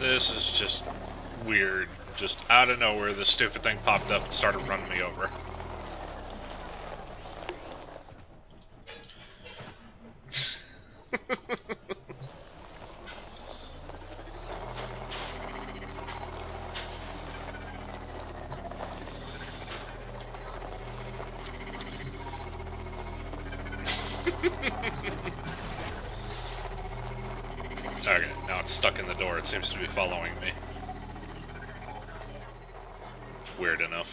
This is just weird. Just out of nowhere, this stupid thing popped up and started running me over. okay, now it's stuck in the door. It seems to be following me. Weird enough.